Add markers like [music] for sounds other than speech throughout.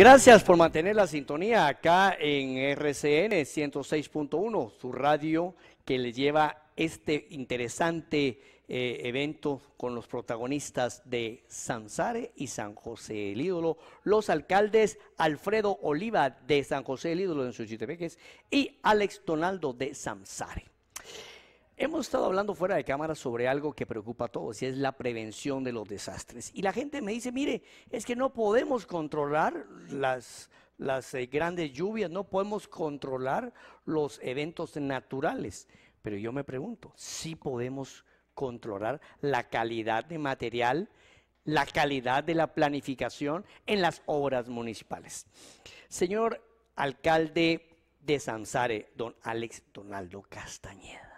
Gracias por mantener la sintonía acá en RCN 106.1, su radio que le lleva este interesante eh, evento con los protagonistas de Sansare y San José el Ídolo, los alcaldes Alfredo Oliva de San José el Ídolo en Xochitepeques y Alex Donaldo de Sansare. Hemos estado hablando fuera de cámara sobre algo que preocupa a todos y es la prevención de los desastres. Y la gente me dice, mire, es que no podemos controlar las, eh, grandes lluvias, no podemos controlar los eventos naturales. Pero yo me pregunto, ¿sí podemos controlar la calidad de material, la calidad de la planificación en las obras municipales? Señor alcalde de Sansare, don Alex Donaldo Castañeda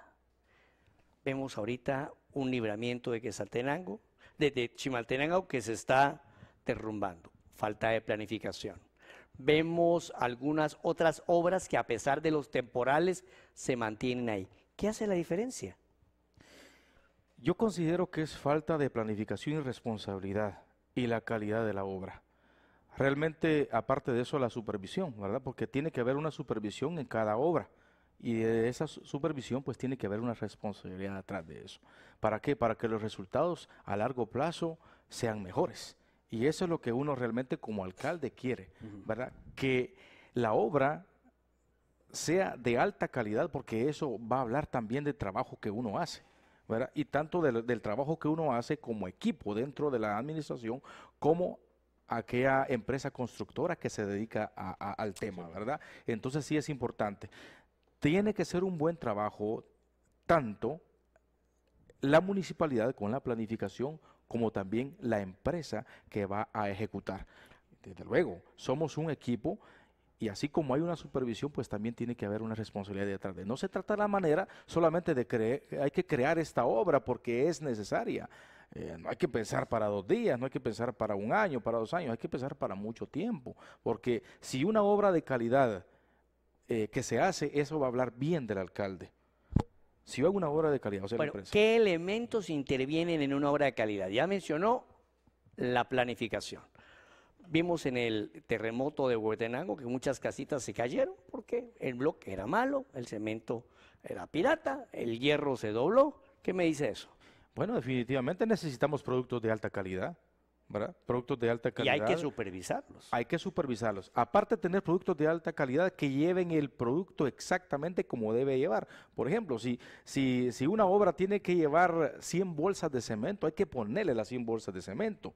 vemos ahorita un libramiento de Quesaltenango, de, Chimaltenango que se está derrumbando, falta de planificación. Vemos algunas otras obras que a pesar de los temporales se mantienen ahí. ¿Qué hace la diferencia? Yo considero que es falta de planificación y responsabilidad y la calidad de la obra. Realmente, aparte de eso, la supervisión, ¿verdad? Porque tiene que haber una supervisión en cada obra y de esa supervisión pues tiene que haber una responsabilidad atrás de eso. ¿Para qué? Para que los resultados a largo plazo sean mejores. Y eso es lo que uno realmente como alcalde quiere, ¿verdad? Que la obra sea de alta calidad porque eso va a hablar también del trabajo que uno hace. ¿verdad? Y tanto del, trabajo que uno hace como equipo dentro de la administración, como aquella empresa constructora que se dedica al tema, ¿verdad? Entonces sí es importante tiene que ser un buen trabajo tanto la municipalidad con la planificación como también la empresa que va a ejecutar. Desde luego, somos un equipo y así como hay una supervisión, pues también tiene que haber una responsabilidad detrás de. No se trata de la manera solamente de creer, hay que crear esta obra porque es necesaria. Eh, no hay que pensar para dos días, no hay que pensar para un año, para dos años, hay que pensar para mucho tiempo. Porque si una obra de calidad eh, que se hace, eso va a hablar bien del alcalde. Si hay una obra de calidad, o sea, ¿qué elementos intervienen en una obra de calidad? Ya mencionó la planificación. Vimos en el terremoto de Huetenango que muchas casitas se cayeron porque el bloque era malo, el cemento era pirata, el hierro se dobló. ¿Qué me dice eso? Bueno, definitivamente necesitamos productos de alta calidad. Productos de alta calidad. Y hay que supervisarlos. Hay que supervisarlos. Aparte de tener productos de alta calidad que lleven el producto exactamente como debe llevar. Por ejemplo, si, si, si una obra tiene que llevar 100 bolsas de cemento, hay que ponerle las 100 bolsas de cemento.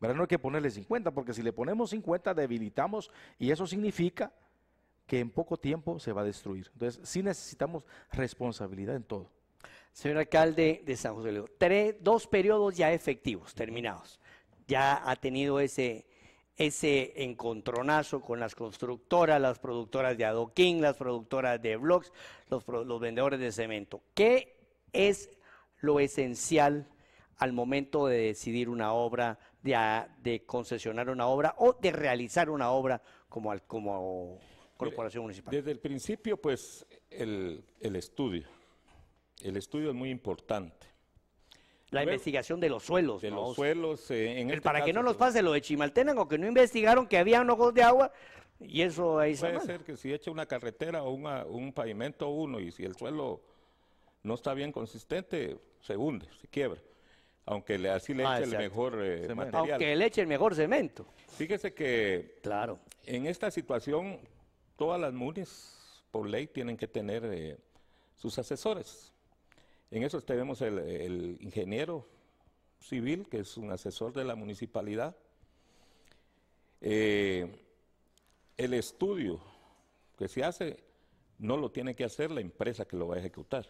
¿verdad? No hay que ponerle 50, porque si le ponemos 50 debilitamos y eso significa que en poco tiempo se va a destruir. Entonces, sí necesitamos responsabilidad en todo. Señor alcalde de San José León, tres, dos periodos ya efectivos, terminados ya ha tenido ese, ese encontronazo con las constructoras, las productoras de adoquín, las productoras de blogs, los, los vendedores de cemento. ¿Qué es lo esencial al momento de decidir una obra, de, de, concesionar una obra o de realizar una obra como, como corporación municipal? Desde el principio, pues, el, el estudio. El estudio es muy importante. La investigación de los suelos. De los suelos. Eh, en este para que no nos pase lo de Chimaltenango, que no investigaron que había ojos de agua y eso ahí Puede ser que si echa una carretera o un pavimento uno y si el suelo no está bien consistente, se hunde, se quiebra. Aunque le, así le ah, eche el mejor eh, material. Aunque le eche el mejor cemento. Fíjese que claro. en esta situación todas las MUNIS por ley tienen que tener eh, sus asesores. En eso tenemos el, el ingeniero civil, que es un asesor de la municipalidad. Eh, el estudio que se hace no lo tiene que hacer la empresa que lo va a ejecutar.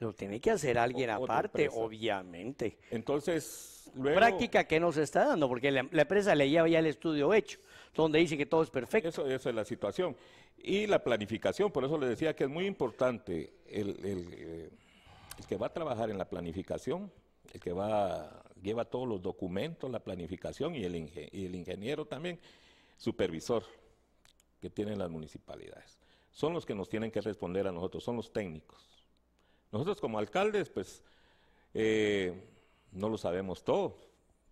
Lo tiene que hacer alguien aparte, obviamente. Entonces, luego... Práctica que nos está dando, porque la, empresa le lleva ya el estudio hecho, donde dice que todo es perfecto. Eso, es la situación. Y la planificación, por eso le decía que es muy importante el, eh, el que va a trabajar en la planificación, el que va, lleva todos los documentos, la planificación y el, ingeniero también, supervisor que tienen las municipalidades. Son los que nos tienen que responder a nosotros, son los técnicos. Nosotros como alcaldes, pues, eh, no lo sabemos todo.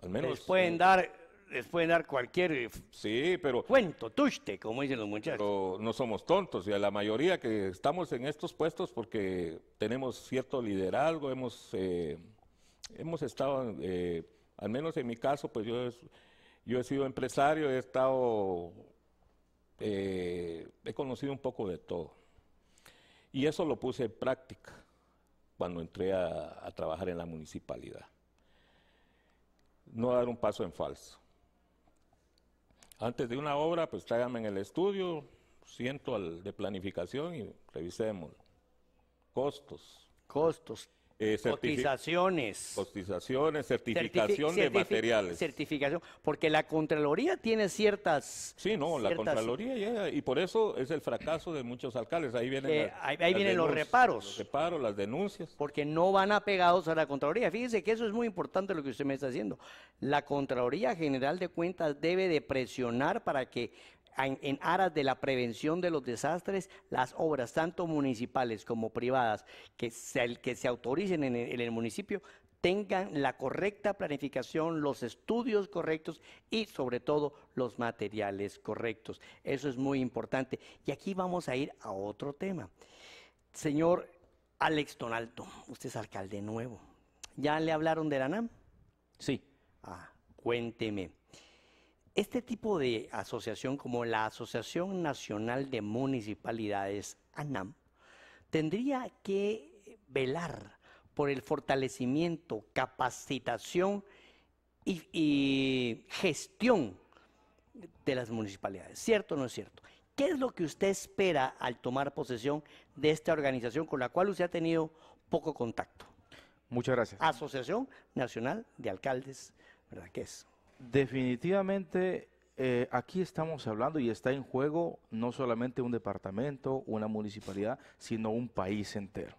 Al menos. pueden dar les pueden dar cualquier eh, Sí, pero, cuento, tuste, como dicen los muchachos. pero no somos tontos. Y a la mayoría que estamos en estos puestos porque tenemos cierto liderazgo, hemos, eh, hemos estado, eh, al menos en mi caso, pues yo, es- yo he sido empresario, he estado, eh, he conocido un poco de todo. Y eso lo puse en práctica cuando entré a, a trabajar en la municipalidad. No dar un paso en falso. Antes de una obra, pues tráigame en el estudio, siento al de planificación y revisemos. Costos, Costos, eh, cotizaciones. cotizaciones, certifi- certificación de certifi- materiales. Certificación, porque la Contraloría tiene ciertas... Sí, no, la ciertas- Contraloría llega, y por eso es el fracaso de muchos alcaldes. Ahí vienen, Eh, ahí- ahí vienen los reparos. Los reparos, las denuncias. porque no van apegados a la Contraloría. Fíjese que eso es muy importante lo que usted me está haciendo. La Contraloría General de Cuentas debe de presionar para que en, en aras de la prevención de los desastres, las obras, tanto municipales como privadas, que se, que se autoricen en el, en el municipio, tengan la correcta planificación, los estudios correctos y sobre todo los materiales correctos. Eso es muy importante. Y aquí vamos a ir a otro tema. Señor Alex Donaldo, usted es alcalde nuevo. ¿Ya le hablaron de la NAM? Sí. Ah, cuénteme. Este tipo de asociación como la Asociación Nacional de Municipalidades, ANAM, tendría que velar por el fortalecimiento, capacitación y, y gestión de las municipalidades. ¿Cierto o no es cierto? ¿Qué es lo que usted espera al tomar posesión de esta organización con la cual usted ha tenido poco contacto? Muchas gracias. Asociación Nacional de Alcaldes, ¿verdad? ¿Qué es? Definitivamente eh, aquí estamos hablando y está en juego no solamente un departamento, una municipalidad, sino un país entero.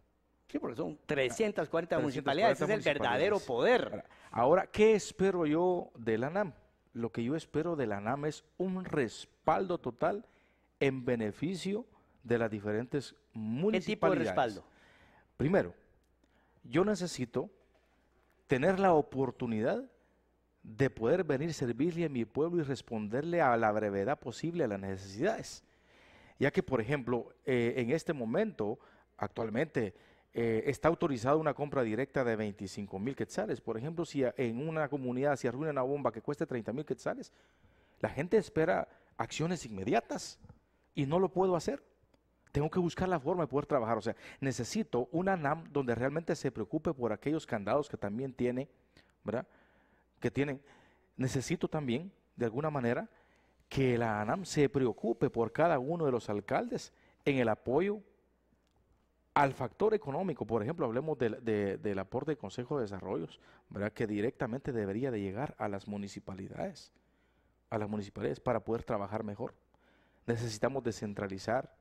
Sí, porque son 340 340 municipalidades, es el verdadero municipalidades. poder. Ahora, ¿qué espero yo de la NAM? Lo que yo espero de la NAM es un respaldo total en beneficio de las diferentes ¿Qué tipo de municipalidades. respaldo? Primero, yo necesito tener la oportunidad de poder venir a servirle a mi pueblo y responderle a la brevedad posible a las necesidades. Ya que, por ejemplo, eh, en este momento, actualmente, eh, está autorizada una compra directa de 25 mil quetzales. Por ejemplo, si en una comunidad se arruina una bomba que cueste 30 mil quetzales, la gente espera acciones inmediatas y no lo puedo hacer. Tengo que buscar la forma de poder trabajar. O sea, necesito una NAM donde realmente se preocupe por aquellos candados que también tiene, ¿verdad? Que tienen. Necesito también, de alguna manera, que la ANAM se preocupe por cada uno de los alcaldes en el apoyo al factor económico. Por ejemplo, hablemos del, de- del aporte del Consejo de Desarrollos, ¿verdad? Que directamente debería de llegar a las municipalidades, a las municipalidades para poder trabajar mejor. Necesitamos descentralizar,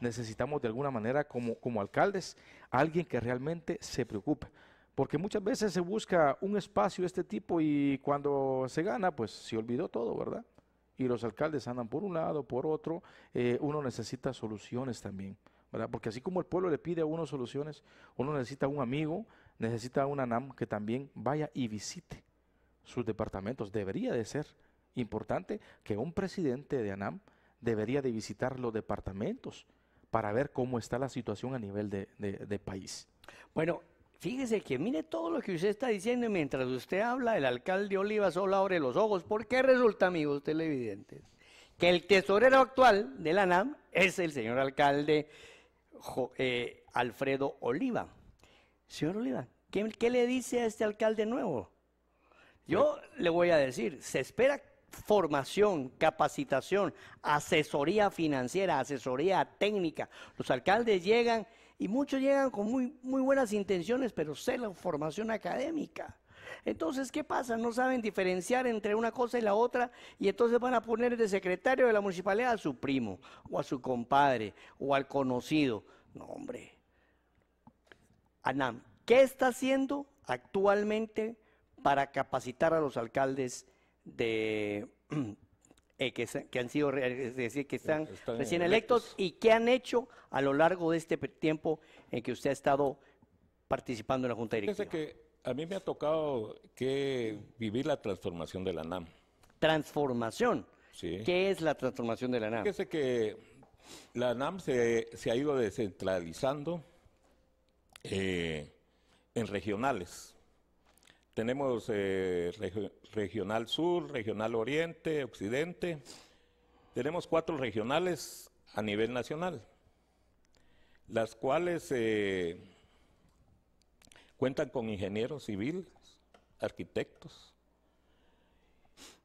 necesitamos de alguna manera como, como alcaldes alguien que realmente se preocupe. Porque muchas veces se busca un espacio de este tipo y cuando se gana, pues se olvidó todo, ¿verdad? Y los alcaldes andan por un lado, por otro. eh, uno necesita soluciones también, ¿verdad? Porque así como el pueblo le pide a uno soluciones, uno necesita un amigo, necesita una NAM que también vaya y visite sus departamentos. Debería de ser importante que un presidente de ANAM debería de visitar los departamentos para ver cómo está la situación a nivel de, de- de país. Bueno, fíjese que mire todo lo que usted está diciendo y mientras usted habla, el alcalde Oliva solo abre los ojos. ¿Por qué resulta, amigos televidentes? Que el tesorero actual de la NAM es el señor alcalde Jo- eh, Alfredo Oliva. Señor Oliva, ¿qué, qué le dice a este alcalde nuevo? Yo le voy a decir, se espera formación, capacitación, asesoría financiera, asesoría técnica. Los alcaldes llegan y muchos llegan con muy, muy buenas intenciones, pero cero formación académica. Entonces, ¿qué pasa? No saben diferenciar entre una cosa y la otra y entonces van a poner de secretario de la municipalidad a su primo o a su compadre o al conocido. No, hombre. Anam, ¿qué está haciendo actualmente para capacitar a los alcaldes de [clears throat] eh, que, que han sido es decir, que están, Están recién electos. electos y qué han hecho a lo largo de este tiempo en que usted ha estado participando en la Junta Fíjese Directiva? que a mí me ha tocado que vivir la transformación de la NAM. transformación. Sí. ¿Qué es la transformación de la ANAM? Fíjese que la NAM se, se ha ido descentralizando eh, en regionales. Tenemos eh, regio- regional sur, regional oriente, occidente. Tenemos cuatro regionales a nivel nacional, las cuales eh, cuentan con ingenieros civiles, arquitectos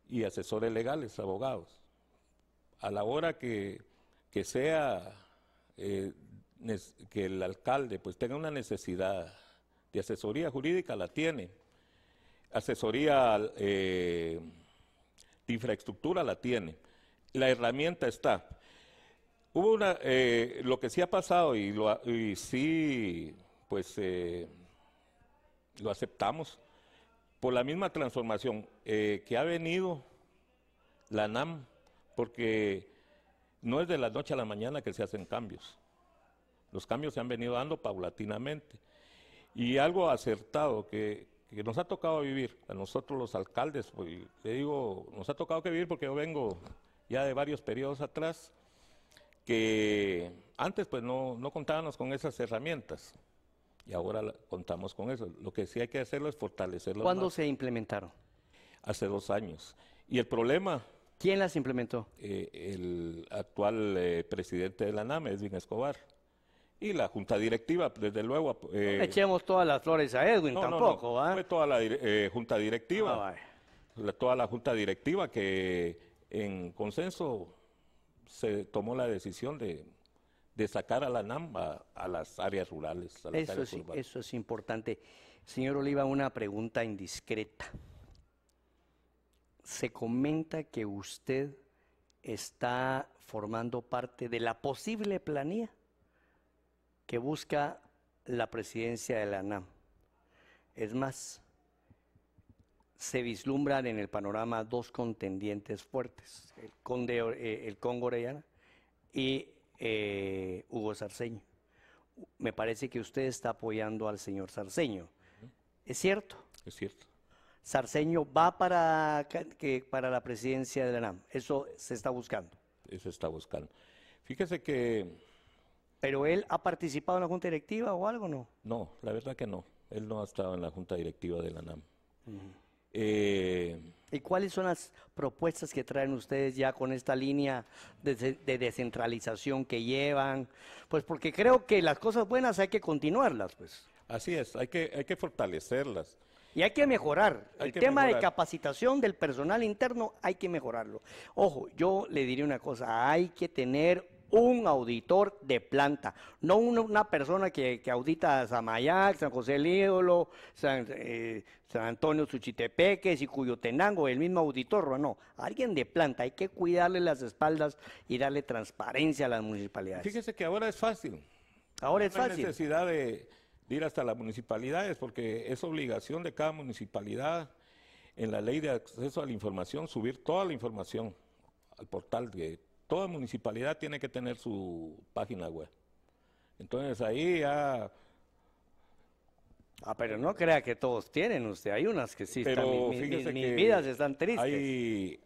y asesores legales, abogados a la hora que, que sea eh, que el alcalde pues tenga una necesidad de asesoría jurídica, la tiene. Asesoría eh, de infraestructura la tiene. La herramienta está. Hubo una, eh, lo que sí ha pasado y, lo, y sí, pues eh, lo aceptamos, por la misma transformación eh, que ha venido la NAM, porque no es de la noche a la mañana que se hacen cambios. Los cambios se han venido dando paulatinamente. Y algo acertado que, que nos ha tocado vivir a nosotros los alcaldes, pues, le digo, nos ha tocado que vivir porque yo vengo ya de varios periodos atrás, que antes pues no, no contábamos con esas herramientas y ahora la- contamos con eso. Lo que sí hay que hacerlo es fortalecerlo ¿Cuándo más. se implementaron? Hace dos años. Y el problema, ¿Quién las implementó? eh, el actual eh, presidente de la NAM, Edwin Escobar, y la junta directiva, desde luego. eh, No echemos todas las flores a Edwin no, no, no, tampoco, ¿va? Fue toda la eh, junta directiva, Ah, la- toda la junta directiva que en consenso se tomó la decisión de, de sacar a la NAM a, a las áreas rurales. A las Eso áreas es, urbanas. eso es importante. Señor Oliva, una pregunta indiscreta. Se comenta que usted está formando parte de la posible planilla que busca la presidencia de la ANAM. Es más, se vislumbran en el panorama dos contendientes fuertes, el, conde, eh, el Congo Orellana y eh, Hugo Sarceño. Me parece que usted está apoyando al señor Sarceño. ¿Es cierto? Es cierto. Sarceño va para, que, para la presidencia de la ANAM. Eso se está buscando. Eso está buscando. Fíjese que ¿Pero él ha participado en la junta directiva o algo no? no, la verdad que no. Él no ha estado en la junta directiva de la NAM. Eh, ¿Y cuáles son las propuestas que traen ustedes ya con esta línea de, de- de descentralización que llevan? Pues porque creo que las cosas buenas hay que continuarlas, pues. así es, hay que, hay que fortalecerlas. Y hay que mejorar. Hay el que tema de capacitación del personal interno hay que mejorarlo. Ojo, yo le diría una cosa, hay que tener un auditor de planta, no una, una persona que, que audita Samayac, San José el Ídolo, San, eh, San Antonio Suchitepeques y Cuyotenango, el mismo auditor, no, alguien de planta, hay que cuidarle las espaldas y darle transparencia a las municipalidades. Fíjese que ahora es fácil. Ahora es No hay fácil. necesidad de, de ir hasta las municipalidades porque es obligación de cada municipalidad en la ley de acceso a la información subir toda la información al portal de toda municipalidad tiene que tener su página web. Entonces ahí ya Ah, pero no crea que todos tienen usted, hay unas que sí están, pero mi- mi- fíjese mis que vidas están tristes. Hay,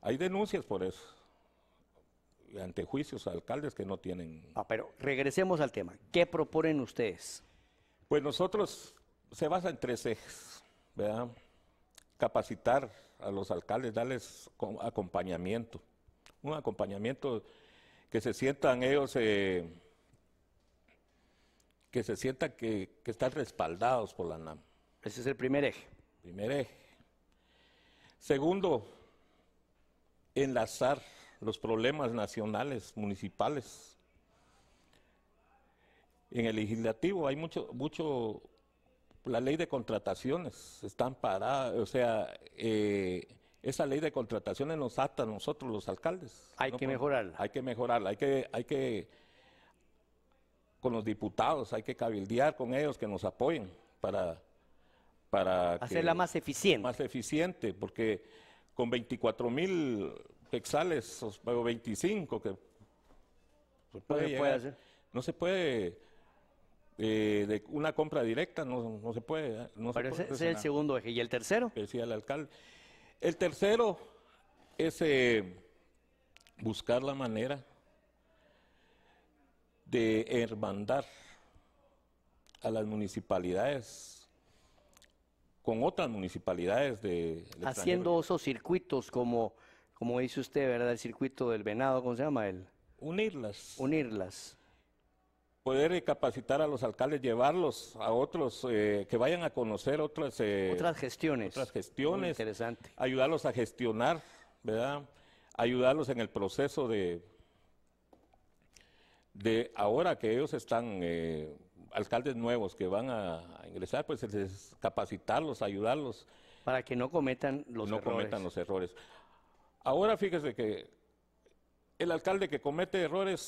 hay denuncias por eso ante juicios a alcaldes que no tienen Ah, pero regresemos al tema. ¿Qué proponen ustedes? Pues nosotros se basa en tres ejes, ¿verdad? Capacitar a los alcaldes, darles co- acompañamiento, un acompañamiento que se sientan ellos, eh, que se sientan que, que están respaldados por la NAM, Ese es el primer eje. primer eje. Segundo, enlazar los problemas nacionales, municipales. En el legislativo hay mucho, mucho, la ley de contrataciones están paradas, o sea, eh, esa ley de contrataciones nos ata a nosotros los alcaldes. Hay No que mejorarla. Hay que mejorarla, hay que, hay que, con los diputados, hay que cabildear con ellos que nos apoyen para, para que- Hacerla más eficiente. más eficiente, porque con 24 mil quexales o 25 que se No puede se llegar, puede hacer. no se puede eh, de una compra directa no, no se puede ¿eh? no Pero ese, puede ese es el segundo eje. ¿Y el tercero? decía el alcalde el tercero es eh, buscar la manera de hermandar a las municipalidades con otras municipalidades de... Haciendo esos circuitos como, como dice usted, ¿verdad? El circuito del venado, ¿cómo se llama? El unirlas. unirlas. Poder eh, capacitar a los alcaldes, llevarlos a otros, eh, que vayan a conocer otras, eh, Otras gestiones. otras Muy gestiones, interesante. ayudarlos a gestionar, ¿verdad? Ayudarlos en el proceso de, de ahora que ellos están, eh, alcaldes nuevos que van a, a ingresar, pues es capacitarlos, ayudarlos, Para que no cometan los no errores. cometan los errores. Ahora fíjese que el alcalde que comete errores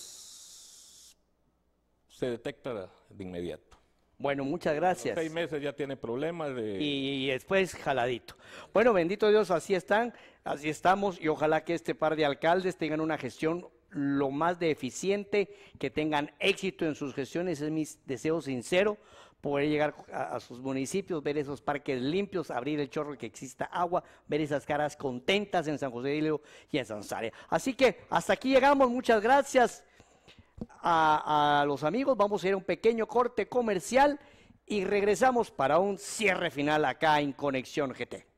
se detecta de inmediato. Bueno, muchas A los gracias. seis meses ya tiene problemas de... y después jaladito. Bueno, bendito Dios, así están, así estamos y ojalá que este par de alcaldes tengan una gestión lo más de eficiente, que tengan éxito en sus gestiones, es mi deseo sincero, poder llegar a, a sus municipios, ver esos parques limpios, abrir el chorro que exista agua, ver esas caras contentas en San José de Hilo y en Sansarea. Así que hasta aquí llegamos, muchas gracias a, los amigos. Vamos a ir a un pequeño corte comercial y regresamos para un cierre final acá en Conexión GT.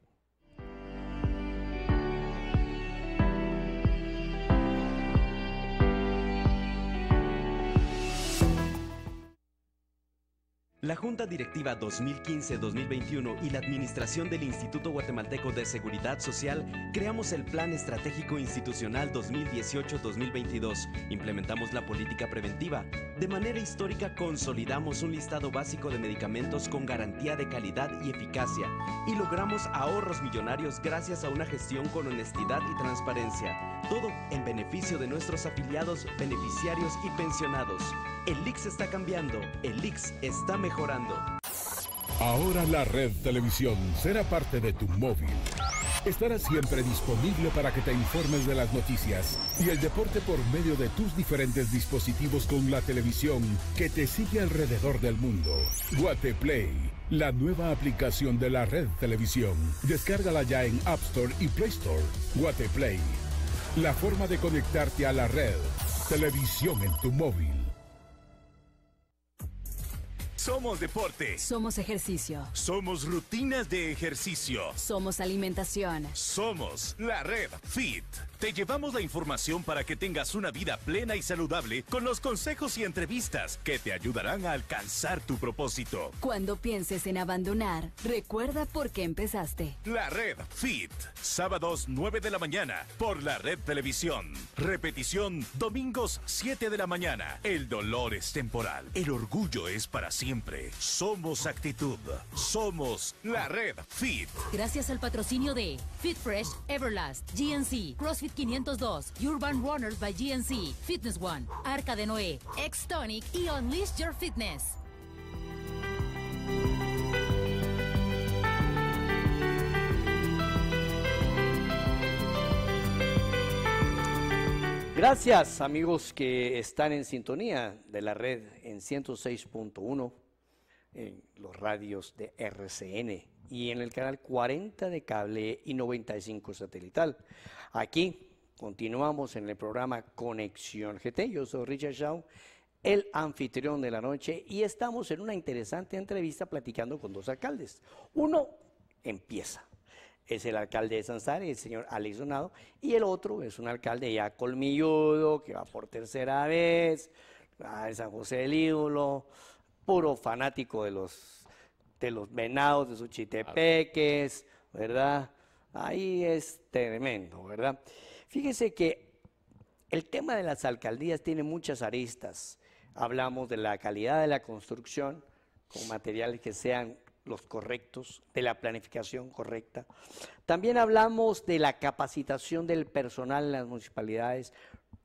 La Junta Directiva 2015-2021 y la Administración del Instituto Guatemalteco de Seguridad Social creamos el Plan Estratégico Institucional 2018-2022. Implementamos la política preventiva. De manera histórica consolidamos un listado básico de medicamentos con garantía de calidad y eficacia y logramos ahorros millonarios gracias a una gestión con honestidad y transparencia. Todo en beneficio de nuestros afiliados, beneficiarios y pensionados. El LIX está cambiando, el LIX está Ahora la red televisión será parte de tu móvil. Estará siempre disponible para que te informes de las noticias y el deporte por medio de tus diferentes dispositivos con la televisión que te sigue alrededor del mundo. Guateplay, la nueva aplicación de la red televisión. Descárgala ya en App Store y Play Store. Guateplay, la forma de conectarte a la red. Televisión en tu móvil. Somos deporte. Somos ejercicio. Somos rutinas de ejercicio. Somos alimentación. Somos la red Fit. Te llevamos la información para que tengas una vida plena y saludable con los consejos y entrevistas que te ayudarán a alcanzar tu propósito. Cuando pienses en abandonar, recuerda por qué empezaste. La red Fit. Sábados 9 de la mañana por la red televisión. Repetición domingos 7 de la mañana. El dolor es temporal. El orgullo es para siempre. Somos actitud. Somos la red Fit. Gracias al patrocinio de Fit Fresh, Everlast, GNC, CrossFit 502, Urban Runners by GNC, Fitness One, Arca de Noé, X Tonic y Unleash Your Fitness. Gracias amigos que están en sintonía de la red en 106.1 en los radios de RCN y en el canal 40 de cable y 95 satelital. Aquí continuamos en el programa Conexión GT. Yo soy Richard Shaw, el anfitrión de la noche y estamos en una interesante entrevista platicando con dos alcaldes. Uno empieza es el alcalde de Sansari, el señor Alex Donado, y el otro es un alcalde ya colmilludo, que va por tercera vez, de San José del Ídolo, puro fanático de los, de los venados, de sus ¿verdad? Ahí es tremendo, ¿verdad? Fíjese que el tema de las alcaldías tiene muchas aristas. Hablamos de la calidad de la construcción, con materiales que sean los correctos, de la planificación correcta. También hablamos de la capacitación del personal en las municipalidades,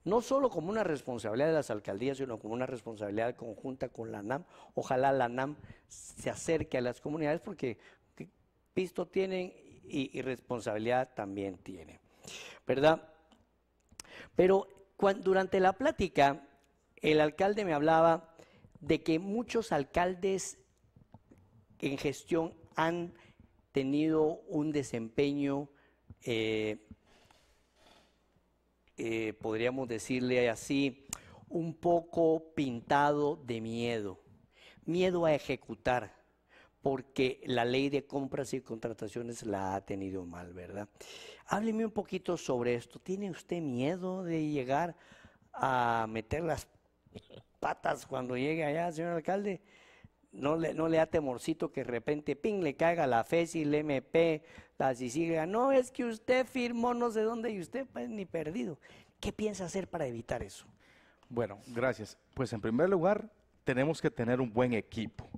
no solo como una responsabilidad de las alcaldías, sino como una responsabilidad conjunta con la NAM. Ojalá la NAM se acerque a las comunidades porque que pisto tienen y, responsabilidad también tiene, ¿verdad? Pero durante la plática, el alcalde me hablaba de que muchos alcaldes en gestión han tenido un desempeño eh, eh, podríamos decirle así, un poco pintado de miedo, miedo a ejecutar, porque la ley de compras y contrataciones la ha tenido mal, ¿verdad? Hábleme un poquito sobre esto. ¿Tiene usted miedo de llegar a meter las patas cuando llegue allá, señor alcalde? No le, no le da temorcito que de repente, ping, le caiga la FESI, el MP, la Sicilia. No, es que usted firmó no sé dónde y usted pues ni perdido. ¿Qué piensa hacer para evitar eso? Bueno, gracias. Pues en primer lugar, tenemos que tener un buen equipo.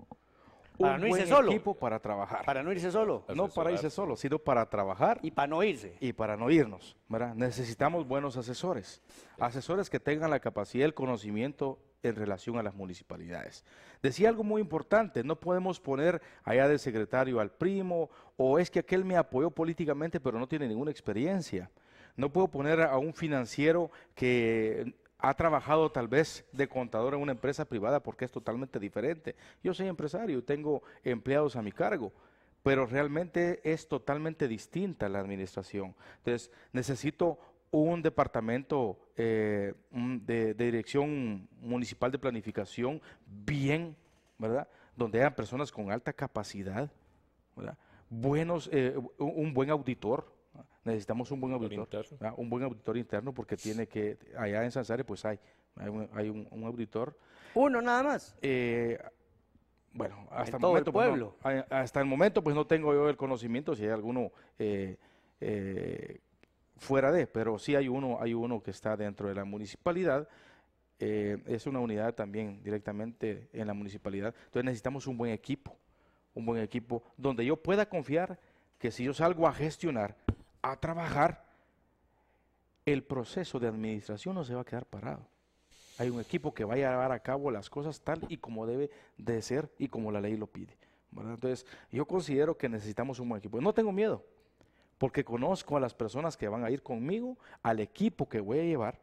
Para un no irse buen solo. equipo para trabajar. Para no irse solo no para irse solo, sino para trabajar y para no irse. y para no irnos. ¿verdad? Necesitamos buenos asesores, asesores que tengan la capacidad y el conocimiento en relación a las municipalidades. Decía algo muy importante, no podemos poner allá de secretario al primo o es que aquel me apoyó políticamente pero no tiene ninguna experiencia. No puedo poner a un financiero que ha trabajado tal vez de contador en una empresa privada porque es totalmente diferente. Yo soy empresario, tengo empleados a mi cargo, pero realmente es totalmente distinta la administración. Entonces, necesito un departamento eh, de, de dirección municipal de planificación bien, ¿verdad? Donde hayan personas con alta capacidad, ¿verdad? Buenos, eh, un, un buen auditor. Necesitamos un buen auditor, un buen auditor interno porque tiene que, allá en Sansare pues hay, hay un, hay un- un auditor. Uno nada más. Eh, bueno, hasta el todo el momento, pues, no- pueblo. hasta el momento, pues no tengo yo el conocimiento si hay alguno eh, eh, fuera de, pero sí hay uno, hay uno que está dentro de la municipalidad. eh, es una unidad también directamente en la municipalidad. Entonces necesitamos un buen equipo, un buen equipo donde yo pueda confiar que si yo salgo a gestionar, a trabajar, el proceso de administración no se va a quedar parado. Hay un equipo que va a llevar a cabo las cosas tal y como debe de ser y como la ley lo pide. ¿verdad? Entonces, yo considero que necesitamos un buen equipo. No tengo miedo, porque conozco a las personas que van a ir conmigo, al equipo que voy a llevar,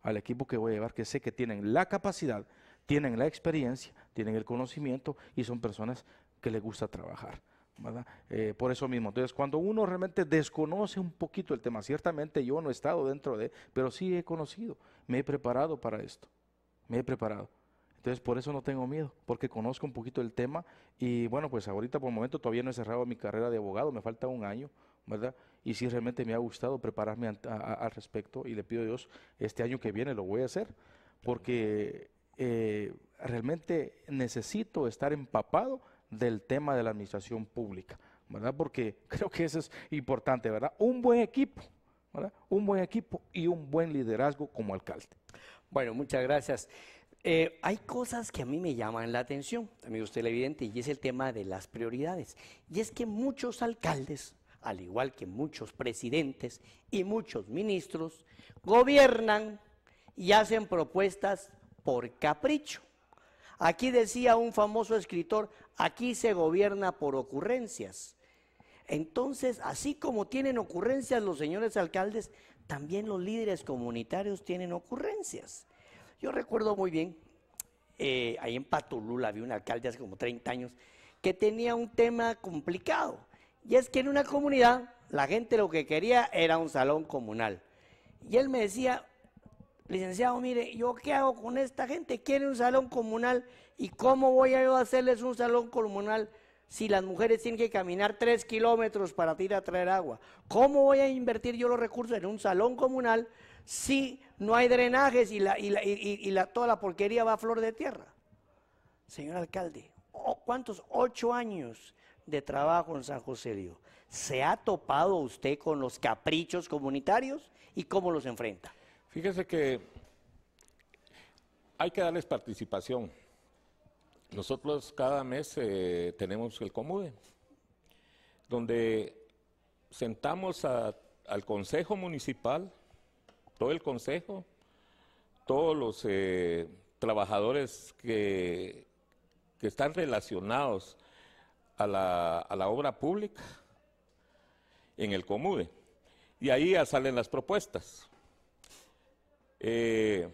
al equipo que voy a llevar, que sé que tienen la capacidad, tienen la experiencia, tienen el conocimiento y son personas que les gusta trabajar. Eh, por eso mismo, entonces cuando uno realmente desconoce un poquito el tema, ciertamente yo no he estado dentro de, pero sí he conocido, me he preparado para esto, me he preparado. Entonces por eso no tengo miedo, porque conozco un poquito el tema y bueno, pues ahorita por el momento todavía no he cerrado mi carrera de abogado, me falta un año, ¿verdad? Y sí realmente me ha gustado prepararme al respecto y le pido a Dios, este año que viene lo voy a hacer, porque eh, realmente necesito estar empapado del tema de la administración pública, ¿verdad? Porque [laughs] creo que eso es importante, ¿verdad? Un buen equipo, ¿verdad? Un buen equipo y un buen liderazgo como alcalde. Bueno, muchas gracias. Eh, hay cosas que a mí me llaman la atención, amigo usted evidente, y es el tema de las prioridades. Y es que muchos alcaldes, al igual que muchos presidentes y muchos ministros, gobiernan y hacen propuestas por capricho. Aquí decía un famoso escritor, aquí se gobierna por ocurrencias. Entonces, así como tienen ocurrencias los señores alcaldes, también los líderes comunitarios tienen ocurrencias. Yo recuerdo muy bien, eh, ahí en Patulula había un alcalde hace como 30 años que tenía un tema complicado. Y es que en una comunidad la gente lo que quería era un salón comunal. Y él me decía, licenciado, mire, ¿yo qué hago con esta gente? Quiere un salón comunal y cómo voy a hacerles un salón comunal si las mujeres tienen que caminar tres kilómetros para ir a traer agua? ¿Cómo voy a invertir yo los recursos en un salón comunal si no hay drenajes y, toda la porquería va a flor de tierra? Señor alcalde, o- ¿cuántos? Ocho años de trabajo en San José Río. ¿Se ha topado usted con los caprichos comunitarios y cómo los enfrenta? Fíjese que hay que darles participación. Nosotros cada mes eh, tenemos el Comude, donde sentamos al Consejo Municipal, todo el Consejo, todos los eh, trabajadores que, que están relacionados a la, a la obra pública en el Comude. Y ahí ya salen las propuestas. Eh,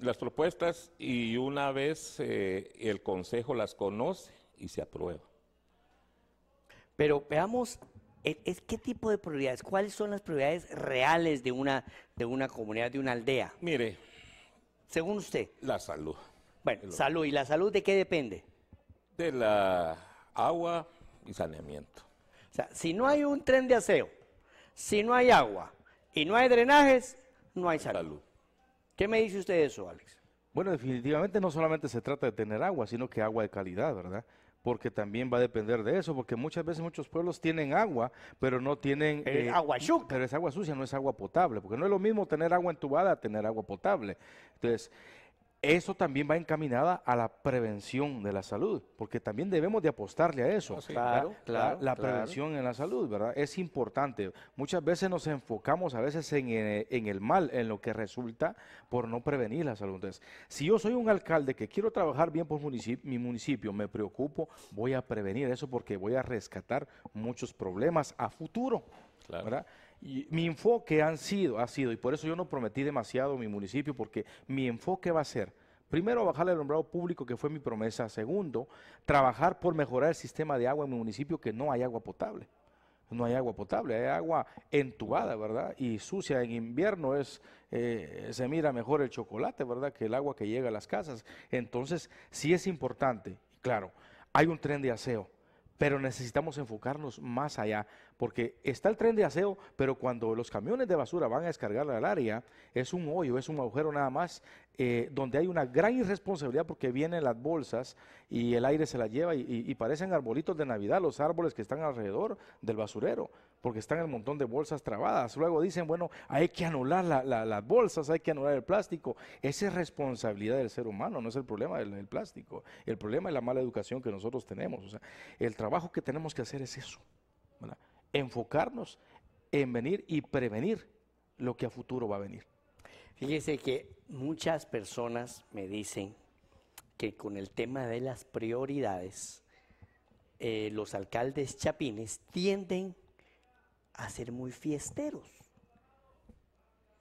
las propuestas y una vez eh, el Consejo las conoce y se aprueba. Pero veamos e- es, ¿qué tipo de prioridades? ¿Cuáles son las prioridades reales de una, de una comunidad, de una aldea? Mire, Según usted. la salud. Bueno, salud. ¿Y la salud de qué depende? De la agua y saneamiento. O sea, si no hay un tren de aseo, si no hay agua y no hay drenajes, no hay salud. Salud. ¿Qué me dice usted de eso, Alex? Bueno, definitivamente no solamente se trata de tener agua, sino que agua de calidad, ¿verdad? Porque también va a depender de eso, porque muchas veces muchos pueblos tienen agua, pero no tienen... Pero es eh, agua chuca. Pero es agua sucia, no es agua potable, porque no es lo mismo tener agua entubada a tener agua potable. Entonces, eso también va encaminada a la prevención de la salud, porque también debemos de apostarle a eso. Claro, La- claro, La, claro. prevención en la salud, ¿verdad? Es importante. Muchas veces nos enfocamos a veces en, eh, en el mal, en lo que resulta por no prevenir la salud. Entonces, si yo soy un alcalde que quiero trabajar bien por mi municipio, me preocupo, voy a prevenir eso porque voy a rescatar muchos problemas a futuro. ¿verdad? Mi enfoque han sido, ha sido, y por eso yo no prometí demasiado mi municipio, porque mi enfoque va a ser, primero, bajar el alumbrado público, que fue mi promesa. Segundo, trabajar por mejorar el sistema de agua en mi municipio, que no hay agua potable. No hay agua potable, hay agua entubada, ¿verdad? Y sucia. En invierno es, eh, se mira mejor el chocolate, ¿verdad? Que el agua que llega a las casas. Entonces, sí es importante. Claro, hay un tren de aseo, pero necesitamos enfocarnos más allá, porque está el tren de aseo, pero cuando los camiones de basura van a descargar al área, es un hoyo, es un agujero nada más, eh, donde hay una gran irresponsabilidad porque vienen las bolsas y el aire se las lleva y, y- y parecen arbolitos de Navidad los árboles que están alrededor del basurero, porque están el montón de bolsas trabadas. Luego dicen, bueno, hay que anular la- la- las bolsas, hay que anular el plástico. Esa es responsabilidad del ser humano, no es el problema del, del plástico. El problema es la mala educación que nosotros tenemos. O sea, el trabajo que tenemos que hacer es eso, ¿verdad? enfocarnos en venir y prevenir lo que a futuro va a venir. Fíjese que muchas personas me dicen que con el tema de las prioridades, eh, los alcaldes chapines tienden a ser muy fiesteros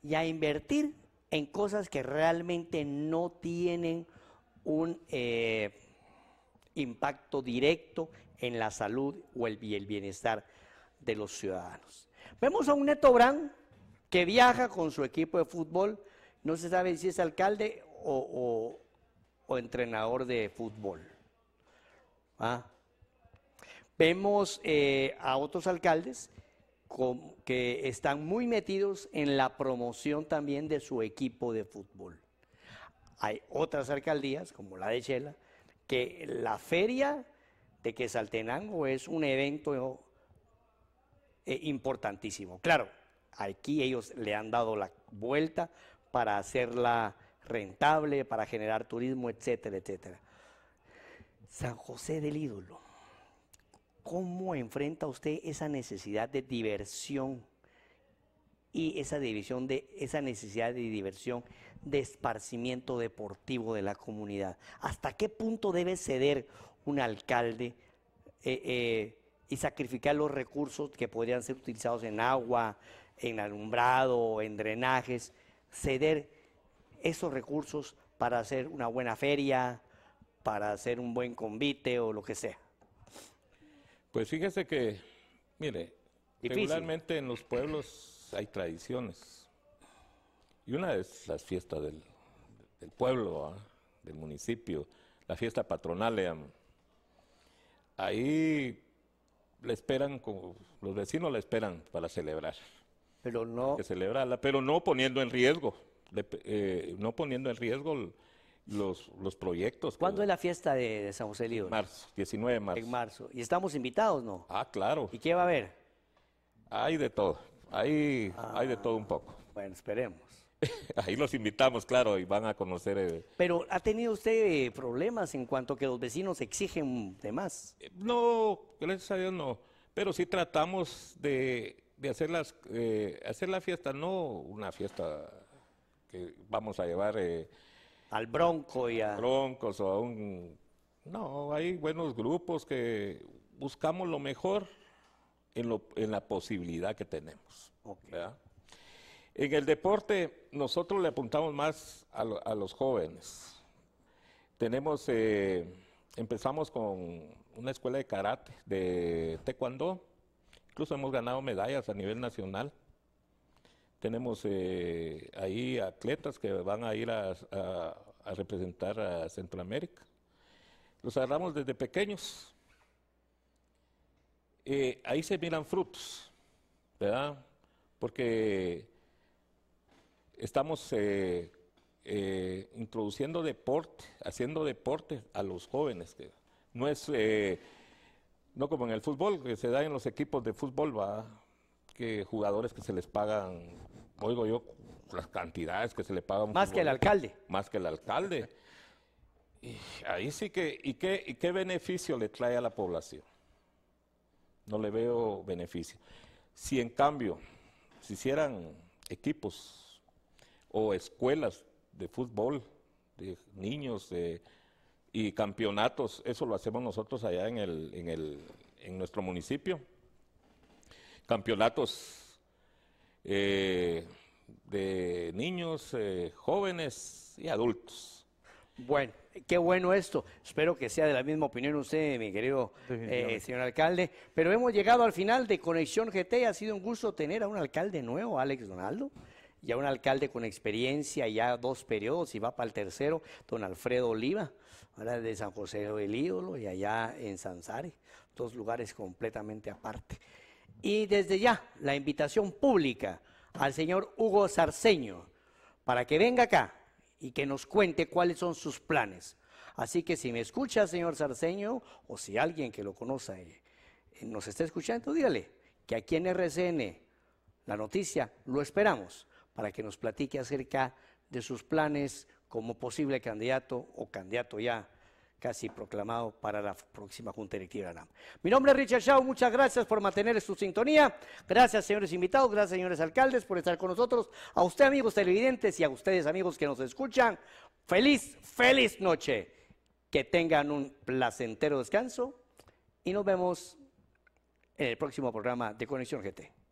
y a invertir en cosas que realmente no tienen un eh, impacto directo en la salud o el, bienestar de los ciudadanos. Vemos a un Neto Brand que viaja con su equipo de fútbol, no se sabe si es alcalde o, entrenador de fútbol. ¿Ah? Vemos eh, a otros alcaldes que están muy metidos en la promoción también de su equipo de fútbol. Hay otras alcaldías, como la de Chela, que la feria de Quesaltenango es un evento eh, importantísimo. Claro, aquí ellos le han dado la vuelta para hacerla rentable, para generar turismo, etcétera, etcétera. San José del Ídolo, ¿cómo enfrenta usted esa necesidad de diversión y esa división de esa necesidad de diversión, de esparcimiento deportivo de la comunidad? ¿Hasta qué punto debe ceder un alcalde eh, eh, y sacrificar los recursos que podrían ser utilizados en agua, en alumbrado, en drenajes, ceder esos recursos para hacer una buena feria, para hacer un buen convite o lo que sea? Pues fíjese que, mire, Difícil. regularmente en los pueblos hay tradiciones. Y una es las fiestas del, del pueblo, ¿ah? del municipio, la fiesta patronal. le llaman. Ahí le esperan, como- los vecinos la esperan para celebrar, Pero no, que celebrarla, pero no poniendo en riesgo, le eh, no poniendo en riesgo los, los proyectos. ¿Cuándo es la fiesta de, de San José del Ídolo? Marzo, 19 de marzo. En marzo. Y estamos invitados, ¿no? Ah, claro. ¿Y qué va a haber? Hay de todo. Hay, hay de todo un poco. Bueno, esperemos. [laughs] Ahí los invitamos, claro, y van a conocer. eh, Pero ¿ha tenido usted eh, problemas en cuanto a que los vecinos exigen de más? eh, No, gracias a Dios no. Pero sí tratamos de, de hacer, las, eh, hacer la fiesta, no una fiesta que vamos a llevar eh, Al bronco y a... broncos o a un... No, hay buenos grupos que buscamos lo mejor en, lo- en la posibilidad que tenemos. En el deporte nosotros le apuntamos más a, lo- a los jóvenes. Tenemos, eh, empezamos con una escuela de karate, de taekwondo, Incluso hemos ganado medallas a nivel nacional. Tenemos eh, ahí atletas que van a ir a, a- a representar a Centroamérica. Los agarramos desde pequeños. Eh, ahí se miran frutos, ¿verdad? Porque estamos eh, eh, introduciendo deporte, haciendo deporte a los jóvenes. no es no como en el fútbol, que se da en los equipos de fútbol, va que jugadores que se les pagan, oigo yo, las cantidades que se le pagan. Más que el alcalde. Más que el alcalde. Y ahí sí que, ¿y qué, ¿y qué beneficio le trae a la población? No le veo beneficio. Si en cambio se hicieran equipos o escuelas de fútbol de niños de- y campeonatos, eso lo hacemos nosotros allá en, el, en, el, en nuestro municipio. Campeonatos eh, de niños, eh, jóvenes y adultos. Bueno, qué bueno esto. Espero que sea de la misma opinión usted, mi querido eh, señor alcalde. Pero hemos llegado al final de Conexión GT. Ha sido un gusto tener a un alcalde nuevo, Alex Donaldo, y a un alcalde con experiencia, ya dos periodos, y va para el tercero, don Alfredo Oliva, ahora de San José del Ídolo y allá en Sansare, dos lugares completamente aparte. Y desde ya, la invitación pública al señor Hugo Sarceño para que venga acá y que nos cuente cuáles son sus planes. Así que si me escucha, señor Sarceño, o si alguien que lo conoce eh, nos está escuchando, dígale que aquí en RCN, la noticia, lo esperamos para que nos platique acerca de sus planes como posible candidato o candidato ya casi proclamado para la próxima Junta Directiva de la NAM. Mi nombre es Richard Shaw, muchas gracias por mantener su sintonía. Gracias, señores invitados, gracias, señores alcaldes, por estar con nosotros. A usted, amigos televidentes, y a ustedes, amigos que nos escuchan, feliz, feliz noche. Que tengan un placentero descanso y nos vemos en el próximo programa de Conexión GT.